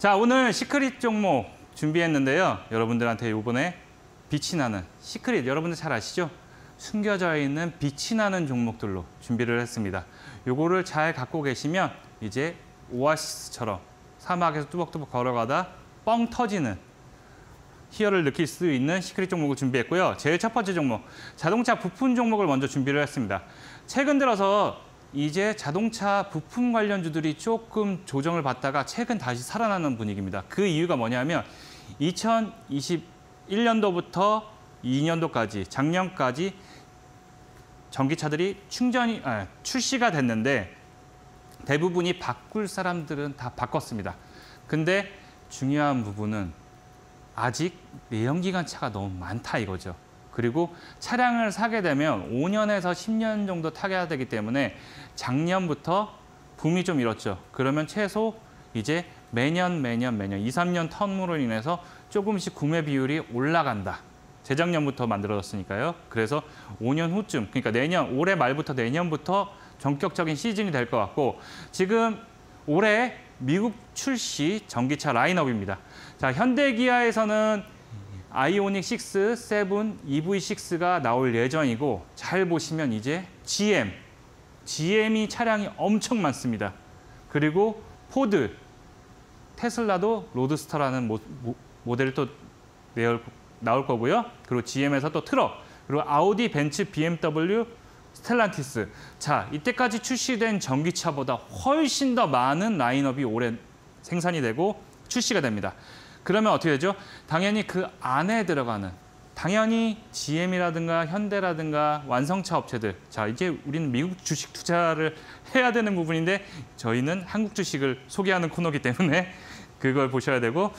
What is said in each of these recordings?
자, 오늘 secret 종목 준비했는데요. 여러분들한테 요번에 빛이 나는 secret 여러분들 잘 아시죠? 숨겨져 있는 빛이 나는 종목들로 준비를 했습니다. 요거를 잘 갖고 계시면 이제 오아시스처럼 사막에서 뚜벅뚜벅 걸어가다 뻥 터지는 희열을 느낄 수 있는 secret 종목을 준비했고요. 제일 첫 번째 종목, 자동차 부품 종목을 먼저 준비를 했습니다. 최근 들어서 이제 자동차 부품 관련주들이 조금 조정을 받다가 최근 다시 살아나는 분위기입니다. 그 이유가 뭐냐면 2021년도부터 2년도까지 작년까지 전기차들이 충전이 아, 출시가 됐는데 대부분이 바꿀 사람들은 다 바꿨습니다. 근데 중요한 부분은 아직 내연기관 차가 너무 많다 이거죠. 그리고 차량을 사게 되면 5년에서 10년 정도 타게 되기 때문에 작년부터 붐이 좀 일었죠. 그러면 최소 이제 매년 매년 매년 2, 3년 텀으로 인해서 조금씩 구매 비율이 올라간다. 재작년부터 만들어졌으니까요. 그래서 5년 후쯤, 그러니까 내년, 올해 말부터 내년부터 전격적인 시즌이 될 것 같고 지금 올해 미국 출시 전기차 라인업입니다. 자, 현대기아에서는 아이오닉 6, 7, EV6가 나올 예정이고 잘 보시면 이제 GM, GM이 차량이 엄청 많습니다. 그리고 포드, 테슬라도 로드스터라는 모, 모델도 내올, 나올 거고요. 그리고 GM에서 또 트럭, 그리고 아우디, 벤츠, BMW, 스텔란티스. 자, 이때까지 출시된 전기차보다 훨씬 더 많은 라인업이 올해 생산이 되고 출시가 됩니다. 그러면 어떻게 되죠? 당연히 그 안에 들어가는 당연히 GM이라든가 현대라든가 완성차 업체들. 자, 이제 우리는 미국 주식 투자를 해야 되는 부분인데 저희는 한국 주식을 소개하는 코너기 때문에 그걸 보셔야 되고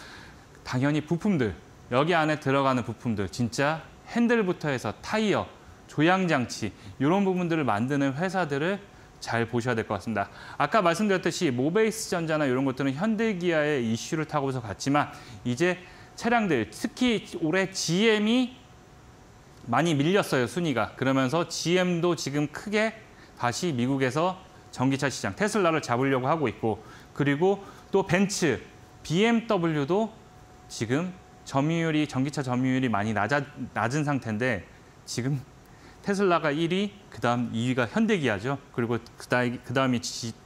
당연히 부품들. 여기 안에 들어가는 부품들. 진짜 핸들부터 해서 타이어, 조향장치 이런 부분들을 만드는 회사들을 잘 보셔야 될 것 같습니다. 아까 말씀드렸듯이 모베이스 전자나 이런 것들은 현대기아의 이슈를 타고서 갔지만 이제 차량들 특히 올해 GM이 많이 밀렸어요 순위가 그러면서 GM도 지금 크게 다시 미국에서 전기차 시장 테슬라를 잡으려고 하고 있고 그리고 또 벤츠 BMW도 지금 점유율이 전기차 점유율이 많이 낮아, 낮은 상태인데 지금 테슬라가 1위, 그다음 2위가 현대기아죠. 그리고 그다음 그다음이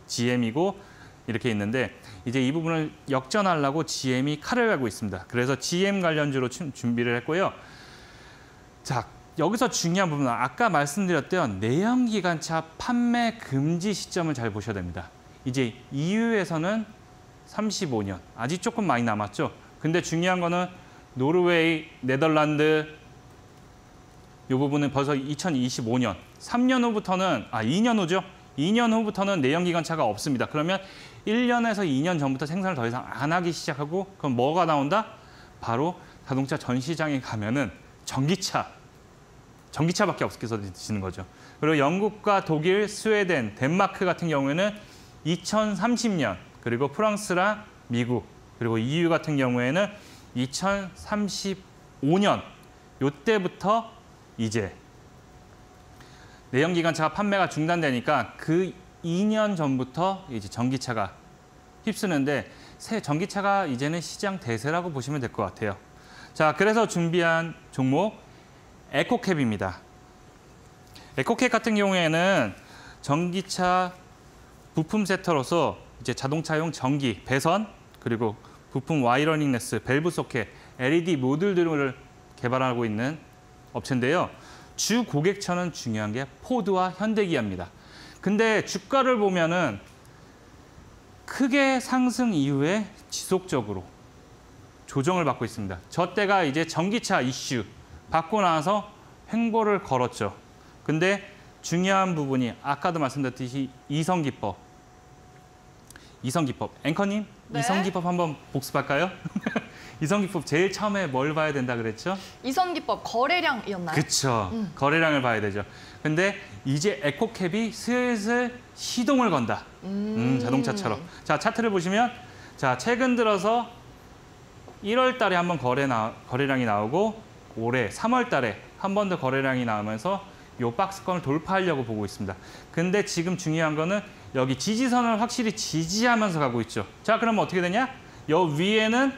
GM이고 이렇게 있는데 이제 이 부분을 역전하려고 GM이 칼을 갈고 있습니다. 그래서 GM 관련주로 준비를 했고요. 자, 여기서 중요한 부분은 아까 말씀드렸던 내연기관차 판매 금지 시점을 잘 보셔야 됩니다. 이제 EU에서는 35년, 아직 조금 많이 남았죠. 근데 중요한 거는 노르웨이, 네덜란드, 이 부분은 벌써 2025년, 3년 후부터는, 아, 2년 후죠. 2년 후부터는 내연기관차가 없습니다. 그러면 1년에서 2년 전부터 생산을 더 이상 안 하기 시작하고 그럼 뭐가 나온다? 바로 자동차 전시장에 가면은 전기차, 전기차밖에 없게되시는 거죠. 그리고 영국과 독일, 스웨덴, 덴마크 같은 경우에는 2030년, 그리고 프랑스랑 미국, 그리고 EU 같은 경우에는 2035년, 요때부터 이제 내연기관차가 판매가 중단되니까 그 2년 전부터 이제 전기차가 휩쓰는데 새 전기차가 이제는 시장 대세라고 보시면 될 것 같아요. 자, 그래서 준비한 종목 에코캡입니다. 에코캡 같은 경우에는 전기차 부품 섹터로서 이제 자동차용 전기, 배선, 그리고 부품 wiring harness, bulb 소켓, LED 모듈들을 개발하고 있는 업체인데요. 주 고객처는 중요한 게 포드와 현대기아입니다. 근데 주가를 보면은 크게 상승 이후에 지속적으로 조정을 받고 있습니다. 저 때가 이제 전기차 이슈 받고 나서 횡보를 걸었죠. 근데 중요한 부분이 아까도 말씀드렸듯이 이성기법. 이성기법. 앵커님, 네? 이성기법 한번 복습할까요? 이성기법 제일 처음에 뭘 봐야 된다 그랬죠? 이성기법 거래량이었나요? 그렇죠. 음. 거래량을 봐야 되죠. 근데 이제 에코캡이 슬슬 시동을 건다. 음. 음, 자동차처럼. 자, 차트를 보시면 자, 최근 들어서 1월 달에 한번 거래 나, 거래량이 나오고 올해 3월 달에 한 번 더 거래량이 나오면서 요 박스권을 돌파하려고 보고 있습니다. 근데 지금 중요한 거는 여기 지지선을 확실히 지지하면서 가고 있죠. 자, 그러면 어떻게 되냐? 여 위에는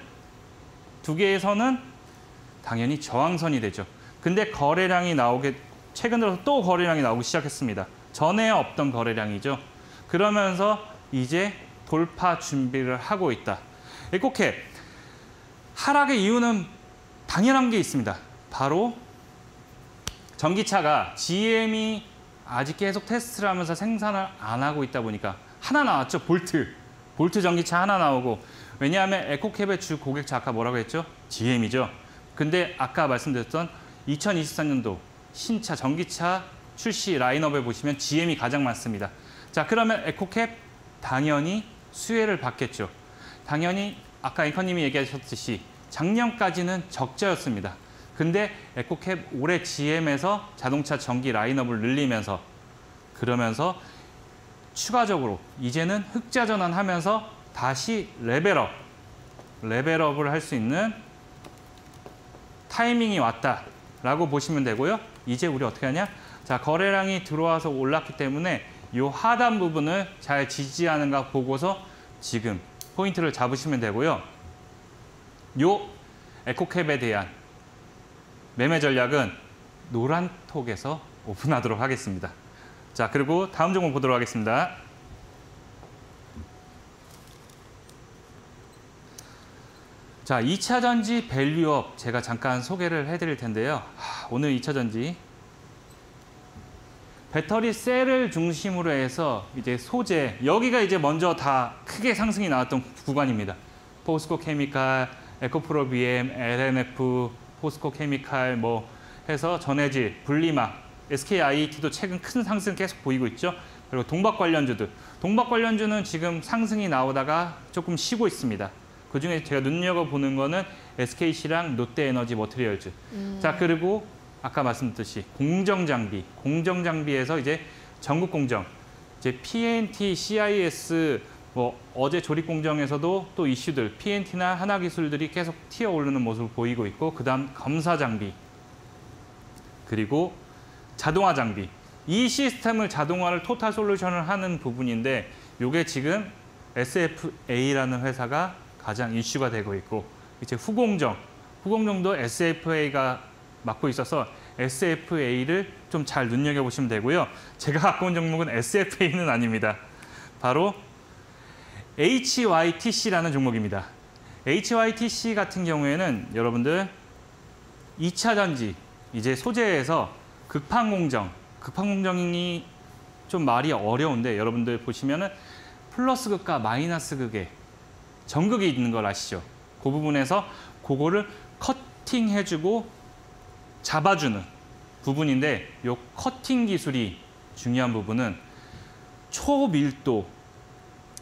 두 선은 당연히 저항선이 되죠. 근데 거래량이 나오게 최근 들어서 또 거래량이 나오기 시작했습니다. 전에 없던 거래량이죠. 그러면서 이제 돌파 준비를 하고 있다. 에코캡 하락의 이유는 당연한 게 있습니다. 바로 전기차가 GM이 아직 계속 테스트를 하면서 생산을 안 하고 있다 보니까 하나 나왔죠. 볼트. 볼트 전기차 하나 나오고 왜냐하면 에코캡의 주 고객처 아까 뭐라고 했죠? GM이죠. 근데 아까 말씀드렸던 2023년도 신차 전기차 출시 라인업에 보시면 GM이 가장 많습니다. 자 그러면 에코캡 당연히 수혜를 받겠죠. 당연히 아까 앵커님이 얘기하셨듯이 작년까지는 적자였습니다. 근데 에코캡 올해 GM에서 자동차 전기 라인업을 늘리면서 그러면서 추가적으로 이제는 흑자 전환하면서 다시 레벨업, 레벨업을 할 수 있는 타이밍이 왔다라고 보시면 되고요. 이제 우리 어떻게 하냐? 자, 거래량이 들어와서 올랐기 때문에 이 하단 부분을 잘 지지하는가 보고서 지금 포인트를 잡으시면 되고요. 요 에코캡에 대한 매매 전략은 노란톡에서 오픈하도록 하겠습니다. 자, 그리고 다음 종목 보도록 하겠습니다. 자, 2차 전지 value up 제가 잠깐 소개를 해드릴 텐데요. 하, 오늘 2차 전지 배터리 셀을 중심으로 해서 이제 소재 여기가 이제 먼저 다 크게 상승이 나왔던 구간입니다. 포스코 케미칼, 에코프로 BM, L&F, 포스코 케미칼 뭐 해서 전해질, 분리막, SKIET도 최근 큰 상승 계속 보이고 있죠. 그리고 동박 관련주들. 동박 관련주는 지금 상승이 나오다가 조금 쉬고 있습니다. 그 중에 제가 눈여겨보는 거는 SKC랑 롯데에너지 머트리얼즈. 자, 그리고 아까 말씀드렸듯이 공정장비. 공정장비에서 이제 전국 공정. 이제 PNT, CIS, 뭐 어제 조립 공정에서도 또 이슈들, PNT나 하나 기술들이 계속 튀어 오르는 모습을 보이고 있고, 그 다음 검사 장비. 그리고 자동화 장비. 이 시스템을 자동화를 토탈 솔루션을 하는 부분인데 이게 지금 SFA라는 회사가 가장 이슈가 되고 있고 이제 후공정, 후공정도 SFA가 맡고 있어서 SFA를 좀 잘 눈여겨보시면 되고요. 제가 갖고 온 종목은 SFA는 아닙니다. 바로 HYTC라는 종목입니다. HYTC 같은 경우에는 여러분들 2차 전지, 이제 소재에서 극판 공정, 극판 공정이 좀 말이 어려운데 여러분들 보시면은 플러스 극과 마이너스 극에 전극이 있는 걸 아시죠? 그 부분에서 그거를 커팅해주고 잡아주는 부분인데 이 커팅 기술이 중요한 부분은 초밀도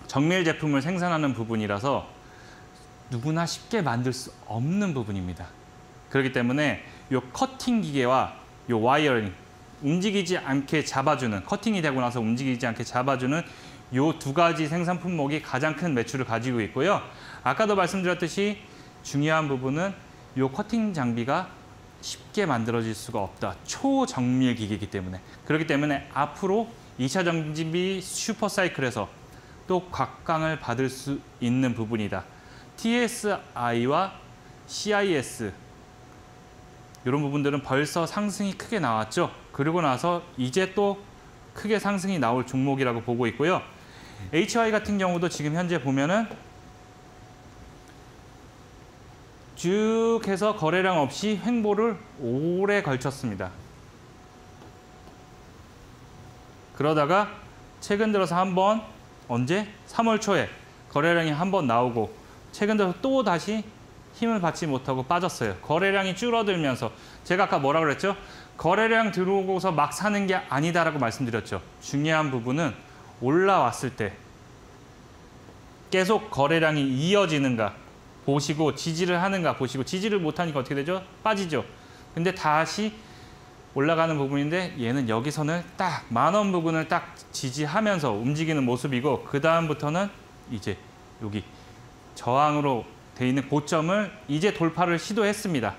정밀 제품을 생산하는 부분이라서 누구나 쉽게 만들 수 없는 부분입니다. 그렇기 때문에 이 커팅 기계와 이 wiring 움직이지 않게 잡아주는 커팅이 되고 나서 움직이지 않게 잡아주는 이두 가지 생산 품목이 가장 큰 매출을 가지고 있고요. 아까도 말씀드렸듯이 중요한 부분은 이 커팅 장비가 쉽게 만들어질 수가 없다. 초정밀 기계이기 때문에. 그렇기 때문에 앞으로 2차 전지의 super cycle에서 또 각광을 받을 수 있는 부분이다. TSI와 CIS 이런 부분들은 벌써 상승이 크게 나왔죠. 그리고 나서 이제 또 크게 상승이 나올 종목이라고 보고 있고요. HY 같은 경우도 지금 현재 보면은 쭉 해서 거래량 없이 횡보를 오래 걸쳤습니다. 그러다가 최근 들어서 한번 언제? 3월 초에 거래량이 한 번 나오고 최근 들어서 또 다시 힘을 받지 못하고 빠졌어요. 거래량이 줄어들면서 제가 아까 뭐라 그랬죠? 거래량 들어오고서 막 사는 게 아니다라고 말씀드렸죠. 중요한 부분은 올라왔을 때 계속 거래량이 이어지는가 보시고 지지를 하는가 보시고 지지를 못하니까 어떻게 되죠? 빠지죠. 근데 다시 올라가는 부분인데 얘는 여기서는 딱 만원 부분을 딱 지지하면서 움직이는 모습이고 그 다음부터는 이제 여기 저항으로 돼 있는 고점을 이제 돌파를 시도했습니다.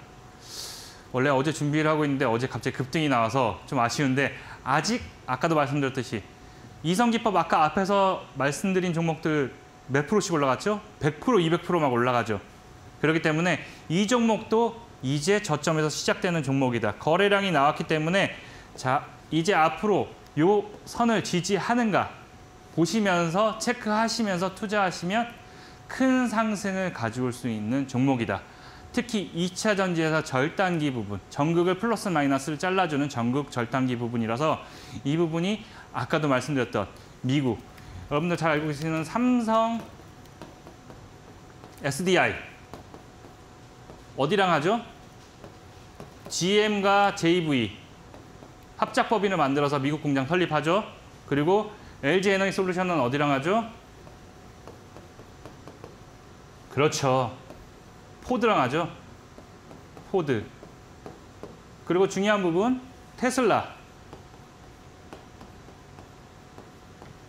원래 어제 준비를 하고 있는데 어제 갑자기 급등이 나와서 좀 아쉬운데 아직 아까도 말씀드렸듯이 이성기법 아까 앞에서 말씀드린 종목들 몇 프로씩 올라갔죠? 100% 200%막 올라가죠. 그렇기 때문에 이 종목도 이제 저점에서 시작되는 종목이다. 거래량이 나왔기 때문에 자 이제 앞으로 요 선을 지지하는가 보시면서 체크하시면서 투자하시면 큰 상승을 가져올 수 있는 종목이다. 특히 2차 전지에서 절단기 부분, 전극을 플러스 마이너스를 잘라주는 전극 절단기 부분이라서 이 부분이 아까도 말씀드렸던 미국, 여러분들 잘 알고 계시는 삼성 SDI 어디랑 하죠? GM과 JV 합작법인을 만들어서 미국 공장 설립하죠. 그리고 LG 에너지 솔루션은 어디랑 하죠? 그렇죠. 포드랑 하죠. 포드. 그리고 중요한 부분 테슬라.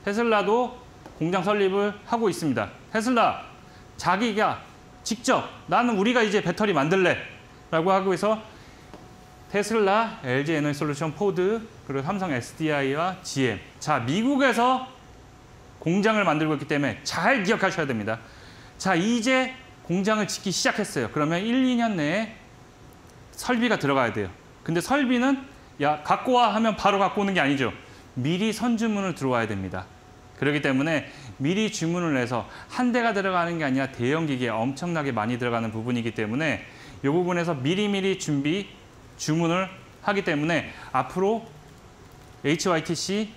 테슬라도 공장 설립을 하고 있습니다. 테슬라 자기가 직접 나는 우리가 이제 배터리 만들래 라고 하고 해서 테슬라, LG 에너지 솔루션, 포드, 그리고 삼성 SDI와 GM. 자, 미국에서 공장을 만들고 있기 때문에 잘 기억하셔야 됩니다. 자, 이제 공장을 짓기 시작했어요. 그러면 1, 2년 내에 설비가 들어가야 돼요. 근데 설비는 야, 갖고 와 하면 바로 갖고 오는 게 아니죠. 미리 선주문을 들어와야 됩니다. 그렇기 때문에 미리 주문을 해서 한 대가 들어가는 게 아니라 대형 기기에 엄청나게 많이 들어가는 부분이기 때문에 이 부분에서 미리미리 준비, 주문을 하기 때문에 앞으로 HYTC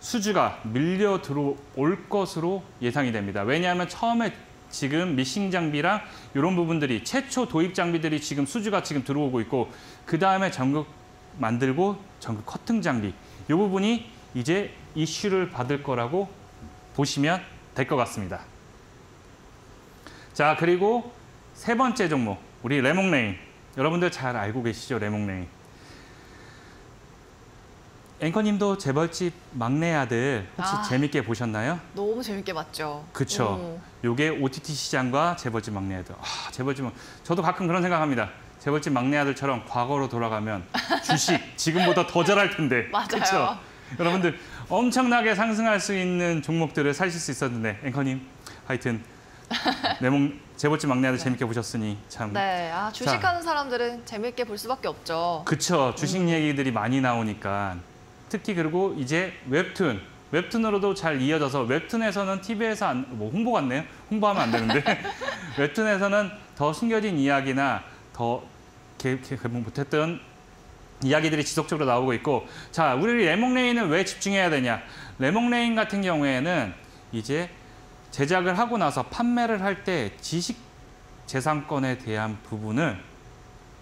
수주가 밀려 들어올 것으로 예상이 됩니다. 왜냐하면 처음에 지금 믹싱 장비랑 이런 부분들이 최초 도입 장비들이 지금 수주가 지금 들어오고 있고 그 다음에 전극 만들고 전극 커팅 장비 이 부분이 이제 이슈를 받을 거라고 보시면 될 것 같습니다. 자 그리고 세 번째 종목 우리 래몽래인 여러분들 잘 알고 계시죠 래몽래인 앵커님도 재벌집 막내 아들 혹시 아. 재밌게 보셨나요? 너무 재밌게 봤죠. 그쵸. 음. 요게 OTT 시장과 재벌집 막내 아들. 아, 재벌집 저도 가끔 그런 생각합니다. 재벌집 막내 아들처럼 과거로 돌아가면 주식 지금보다 더 잘할 텐데. 맞아요. 그쵸? 여러분들 엄청나게 상승할 수 있는 종목들을 사실 수 있었는데 앵커님 하여튼 내몽 재벌집 막내 아들 재밌게 보셨으니 참 네, 아, 주식하는 사람들은 재밌게 볼 수밖에 없죠. 그쵸. 주식 얘기들이 많이 나오니까. 특히 그리고 이제 웹툰. 웹툰으로도 잘 이어져서 웹툰에서는 TV에서 안, 뭐 홍보 같네요. 홍보하면 안 되는데. 웹툰에서는 더 숨겨진 이야기나 더 개, 개, 개봉 못했던 이야기들이 지속적으로 나오고 있고 자 우리 래몽래인은 왜 집중해야 되냐 래몽래인 같은 경우에는 이제 제작을 하고 나서 판매를 할 때 지식 재산권에 대한 부분을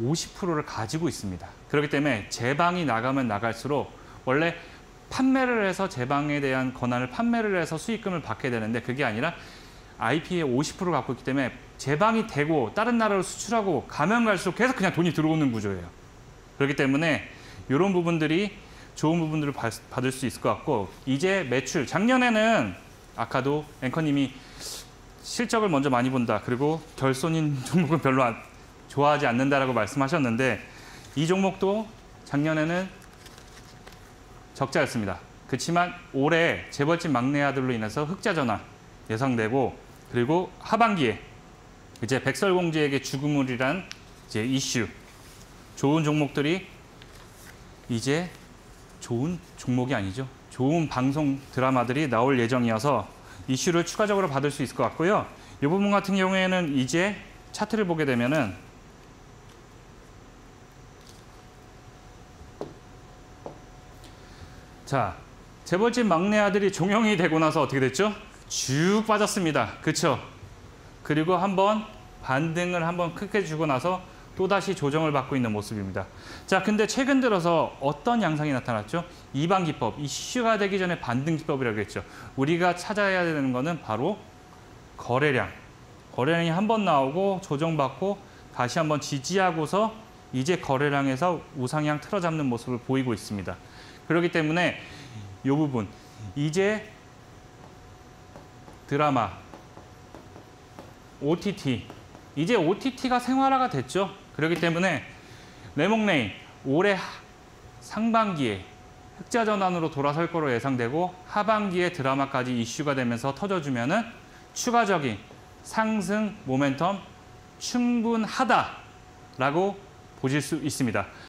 50%를 가지고 있습니다. 그렇기 때문에 재방이 나가면 나갈수록 원래 판매를 해서 재방에 대한 권한을 판매를 해서 수익금을 받게 되는데 그게 아니라 IP의 50% 갖고 있기 때문에 제방이 되고 다른 나라로 수출하고 가면 갈수록 계속 그냥 돈이 들어오는 구조예요. 그렇기 때문에 이런 부분들이 좋은 부분들을 받- 받을 수 있을 것 같고 이제 매출 작년에는 아까도 앵커님이 실적을 먼저 많이 본다 그리고 결손인 종목은 별로 안- 좋아하지 않는다라고 말씀하셨는데 이 종목도 작년에는 적자였습니다. 그렇지만 올해 재벌집 막내 아들로 인해서 흑자 전환 예상되고 그리고 하반기에 이제 백설공주에게 죽음을이란 이제 이슈 좋은 종목들이 이제 좋은 종목이 아니죠. 좋은 방송 드라마들이 나올 예정이어서 이슈를 추가적으로 받을 수 있을 것 같고요. 이 부분 같은 경우에는 이제 차트를 보게 되면은 자, 재벌집 막내 아들이 종영이 되고 나서 어떻게 됐죠? 쭉 빠졌습니다. 그렇죠? 그리고 한번 반등을 한번 크게 주고 나서 또다시 조정을 받고 있는 모습입니다. 자, 근데 최근 들어서 어떤 양상이 나타났죠? 이반 기법, 이슈가 되기 전에 반등 기법이라고 했죠. 우리가 찾아야 되는 거는 바로 거래량. 거래량이 한 번 나오고 조정받고 다시 한번 지지하고서 이제 거래량에서 우상향 틀어잡는 모습을 보이고 있습니다. 그렇기 때문에 이 부분 이제 드라마 OTT 이제 OTT가 생활화가 됐죠. 그렇기 때문에 래몽래인 올해 하- 상반기에 흑자 전환으로 돌아설 거로 예상되고 하반기에 드라마까지 이슈가 되면서 터져주면 은 추가적인 상승 모멘텀 충분하다라고 보실 수 있습니다.